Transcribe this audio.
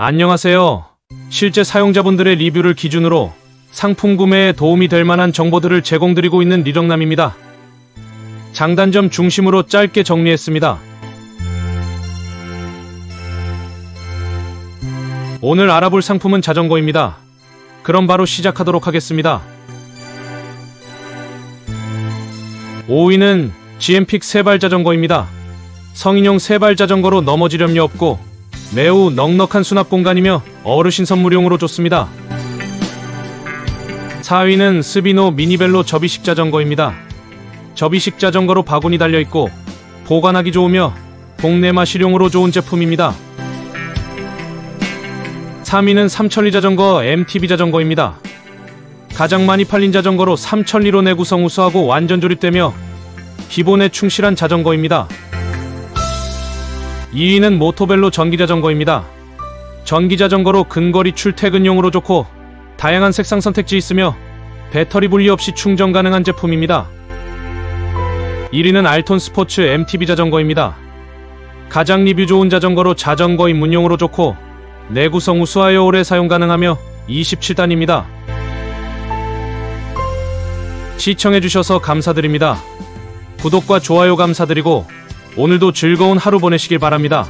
안녕하세요. 실제 사용자분들의 리뷰를 기준으로 상품 구매에 도움이 될 만한 정보들을 제공드리고 있는 리정남입니다. 장단점 중심으로 짧게 정리했습니다. 오늘 알아볼 상품은 자전거입니다. 그럼 바로 시작하도록 하겠습니다. 5위는 GM픽 세발 자전거입니다. 성인용 세발 자전거로 염려 없고 매우 넉넉한 수납 공간이며 어르신 선물용으로 좋습니다. 4위는 스비노 미니벨로 접이식 자전거입니다. 접이식 자전거로 바구니 달려있고 보관하기 좋으며 동네 마 실용으로 좋은 제품입니다. 3위는 삼천리 자전거 MTB 자전거입니다. 가장 많이 팔린 자전거로 삼천리로 내구성 우수하고 완전 조립되며 기본에 충실한 자전거입니다. 2위는 모토벨로 전기자전거입니다. 전기자전거로 근거리 출퇴근용으로 좋고 다양한 색상 선택지 있으며 배터리 분리 없이 충전 가능한 제품입니다. 1위는 알톤 스포츠 MTB 자전거입니다. 가장 리뷰 좋은 자전거로 자전거 입문용으로 좋고 내구성 우수하여 오래 사용 가능하며 27단입니다. 시청해주셔서 감사드립니다. 구독과 좋아요 감사드리고 오늘도 즐거운 하루 보내시길 바랍니다.